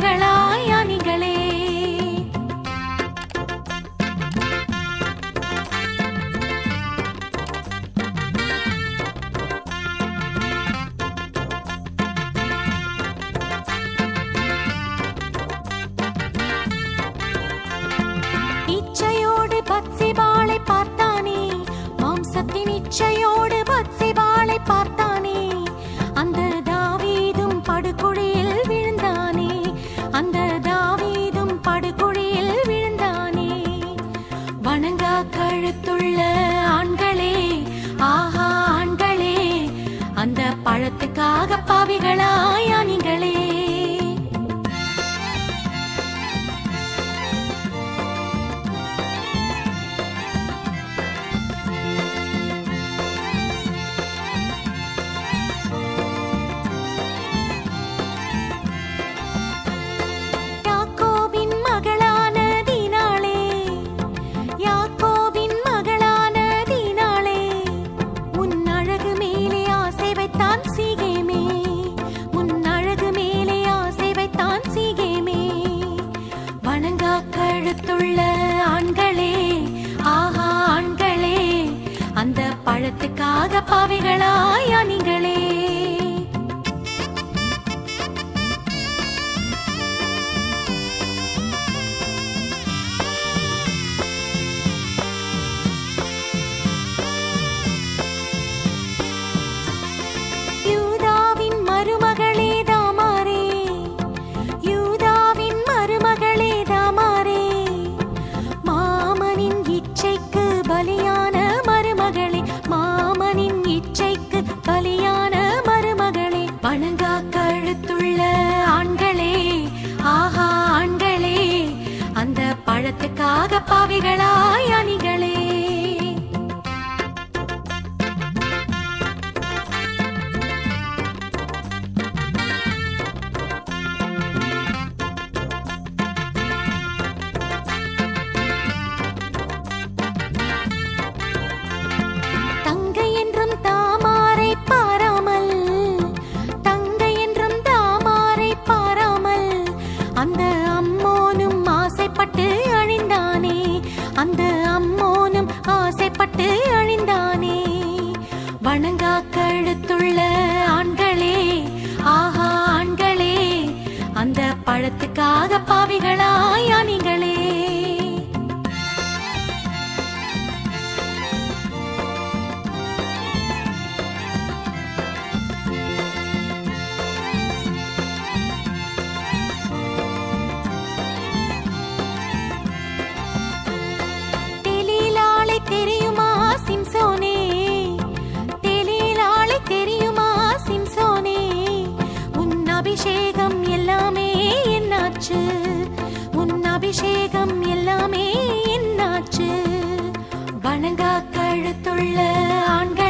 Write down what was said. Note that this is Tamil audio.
திங்களாய் அணிகளே. இச்சையோடு பக்சிபாலை பார்த்தானே மாம்சத்தின் இச்சையோடு கழுத்துள்ள ஆண்களே ஆஹா ஆண்களே அந்த பழத்துக்காக பாவிகளாயா வாழத்துக்காக பாவிகளாயா நீங்களே. கஷ்டப்பட்டு அழிந்தானே. வணங்கா கழுத்துள்ள ஆண்களே ஆஹா ஆண்களே அந்த பழத்துக்காக பாவிகளா அபிஷேகம் எல்லாமே என்னாச்சு? உன் அபிஷேகம் எல்லாமே என்னாச்சு? வணங்கா கழுத்துள்ள ஆண்கள்